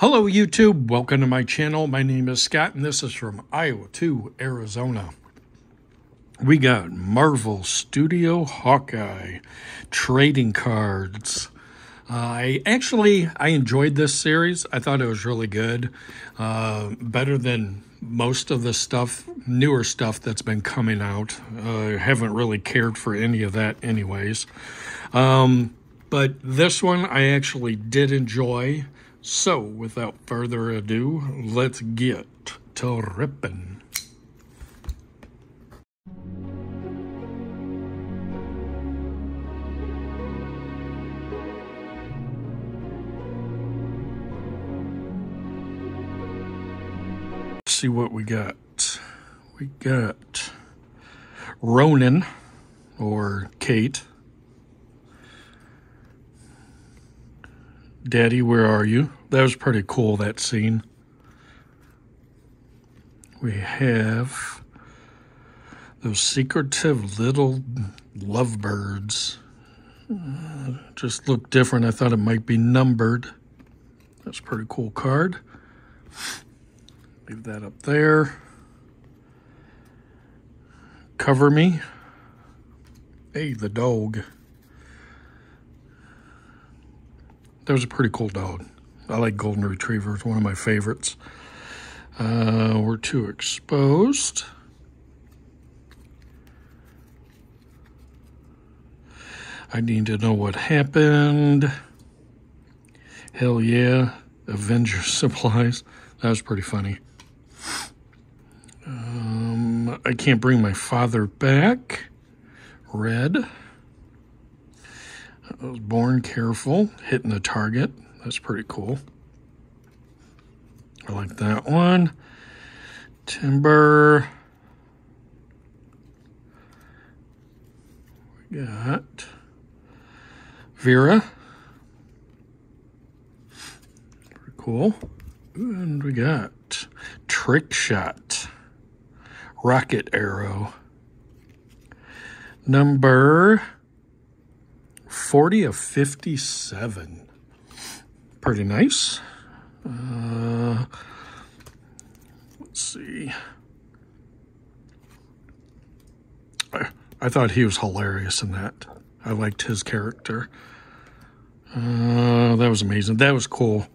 Hello, YouTube. Welcome to my channel. My name is Scott, and this is from Iowa to Arizona. We got Marvel Studio Hawkeye trading cards. Uh, I actually I enjoyed this series. I thought it was really good, uh, better than most of the stuff, newer stuff that's been coming out. Uh, haven't really cared for any of that, anyways. Um, but this one I actually did enjoy. So, without further ado, let's get to ripping. see what we got. We got Ronin or Kate. Daddy, where are you? That was pretty cool, that scene. We have those secretive little lovebirds. Uh, just look different. I thought it might be numbered. That's a pretty cool card. Leave that up there. Cover me. Hey, the dog. That was a pretty cool dog. I like golden retrievers, one of my favorites. Uh, we're too exposed. I need to know what happened. Hell yeah. Avenger supplies. That was pretty funny. Um, I can't bring my father back. Red. I was born careful, hitting the target. That's pretty cool. I like that one. Timber. We got Vera. Pretty cool. And we got Trick Shot. Rocket Arrow. Number 40 of 57. Pretty nice. Uh, let's see. I, I thought he was hilarious in that. I liked his character. Uh, that was amazing. That was cool.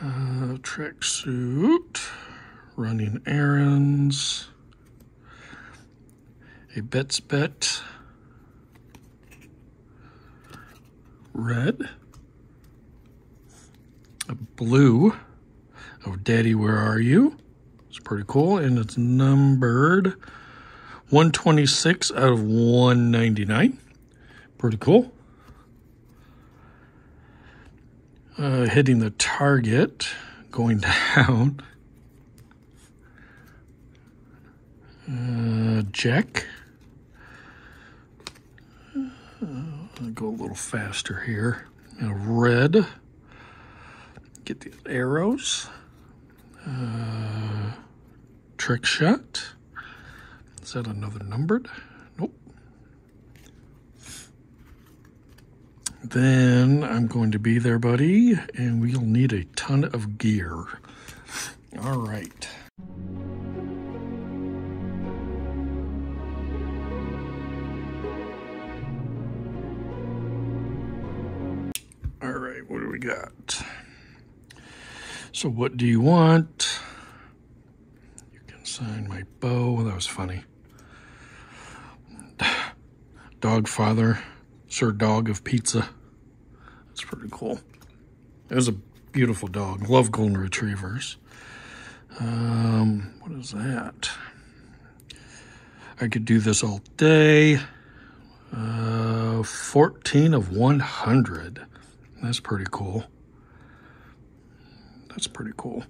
Uh, tracksuit, running errands, a Bets Bet, red, a blue, oh Daddy, where are you? It's pretty cool, and it's numbered 126 out of 199. Pretty cool. uh, hitting the target, going down. Uh, Jack. I'll go a little faster here. red. Get the arrows. Uh, trick shot. Is that another numbered? Nope. Then I'm going to be there, buddy, and we'll need a ton of gear. All right. What do we got? So what do you want? You can sign my bow. That was funny. Dog father. Sir Dog of Pizza. That's pretty cool. It was a beautiful dog. Love golden retrievers. Um, what is that? I could do this all day. Uh, 14 of 100. That's pretty cool. That's pretty cool.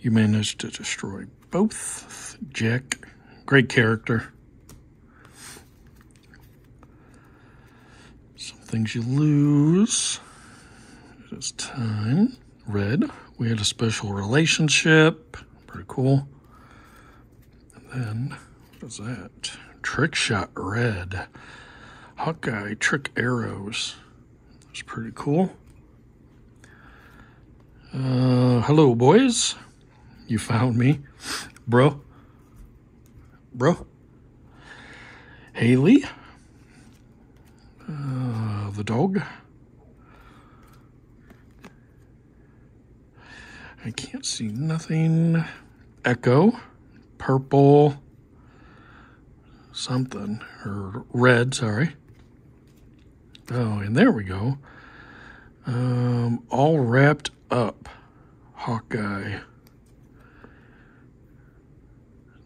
You managed to destroy both. Jack, great character. Some things you lose. It is time. Red, we had a special relationship. Pretty cool. And then, what is that? Trick Shot Red. Hawkeye Trick Arrows. That's pretty cool. Uh, hello, boys. You found me. Bro. Bro. Haley. Uh, the dog. I can't see nothing. Echo. Purple. Something. Or red, sorry. Oh, and there we go. Um, all wrapped up. Hawkeye.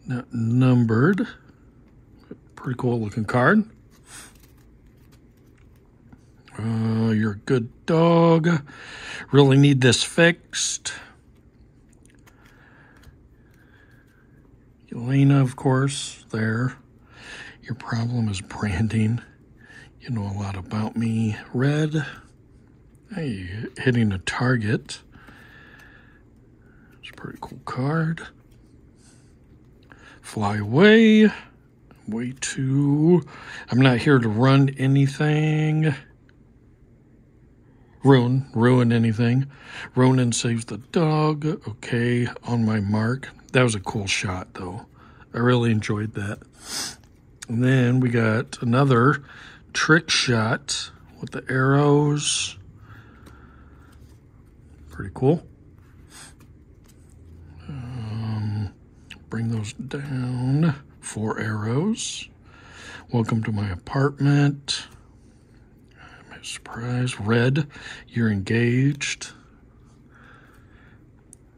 Not numbered. Pretty cool looking card. Uh, you're a good dog. Really need this fixed. Yelena, of course, there. Your problem is branding. You know a lot about me. Red. Hey, hitting a target. It's a pretty cool card. Fly away. Way too. I'm not here to run anything. Ruin, ruin anything. Ronin saves the dog. Okay, on my mark. That was a cool shot, though. I really enjoyed that. And then we got another trick shot with the arrows. Pretty cool. Um, bring those down. Four arrows. Welcome to my apartment. I'm surprise. Red, you're engaged.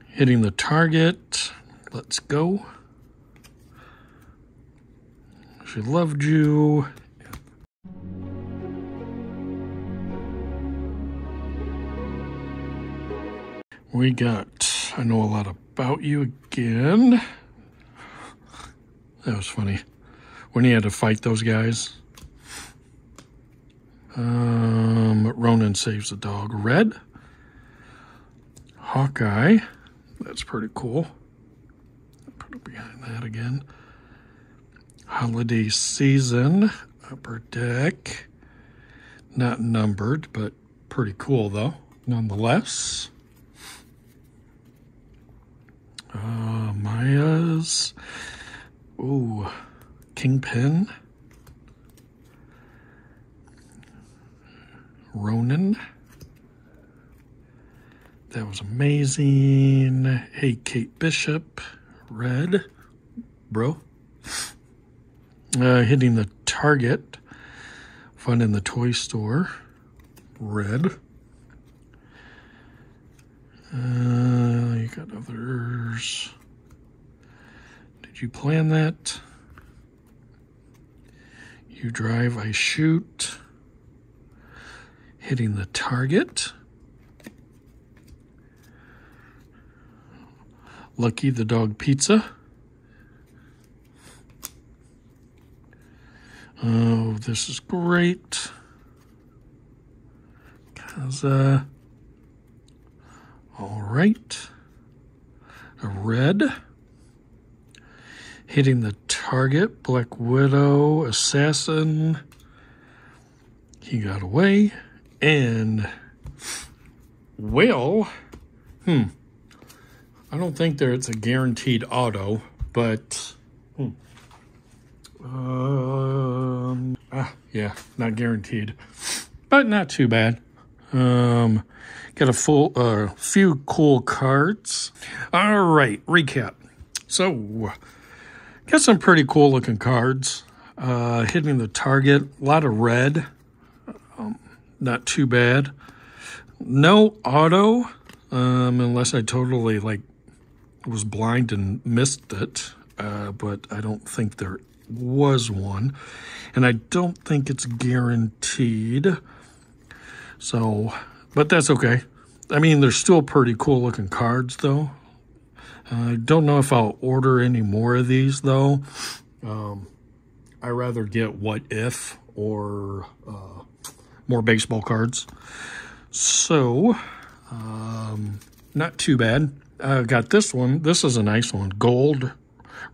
Hitting the target. Let's go. She loved you. We got, I know a lot about you again. That was funny. When he had to fight those guys. Um, Ronin saves the dog. Red. Hawkeye. That's pretty cool. Put it behind that again. Holiday season. Upper deck. Not numbered, but pretty cool though, nonetheless. Uh, Maya's. Ooh, Kingpin. Ronin. That was amazing. Hey, Kate Bishop. Red. Bro. Uh, hitting the target. Fun in the toy store. Red. Uh, you got others. Did you plan that? You drive, I shoot. Hitting the target. Lucky the dog pizza. Oh, this is great. Cause, uh, all right. A red. Hitting the target. Black Widow. Assassin. He got away. And, well, hmm. I don't think there it's a guaranteed auto, but, hmm. Um, ah, yeah, not guaranteed, but not too bad. Um, got a full, uh, few cool cards. All right, recap. So, got some pretty cool looking cards. Uh, hitting the target, a lot of red. Um, not too bad. No auto, um, unless I totally like was blind and missed it. Uh, but I don't think there was one. And I don't think it's guaranteed. So, but that's okay. I mean, they're still pretty cool looking cards, though. I don't know if I'll order any more of these, though. Um, I rather get What If or uh, more baseball cards. So, um, not too bad. I got this one. This is a nice one. Gold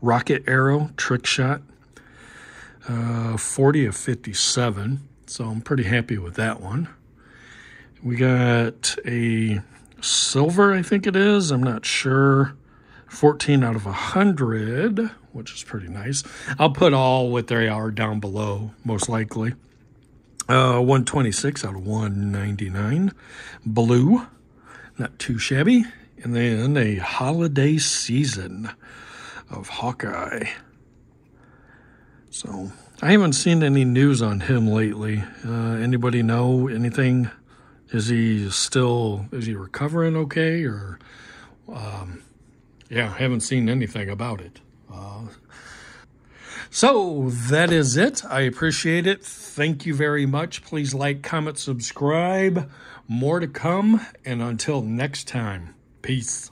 Rocket Arrow Trick Shot. Uh, 40 of 57. So I'm pretty happy with that one. We got a silver, I think it is. I'm not sure. 14 out of 100, which is pretty nice. I'll put all what they are down below, most likely. Uh, 126 out of 199. Blue, not too shabby. And then a holiday season of Hawkeye. So I haven't seen any news on him lately. Uh, anybody know anything? Is he still, is he recovering okay? Or, um, yeah, I haven't seen anything about it. Uh, so that is it. I appreciate it. Thank you very much. Please like, comment, subscribe. More to come. And until next time, peace.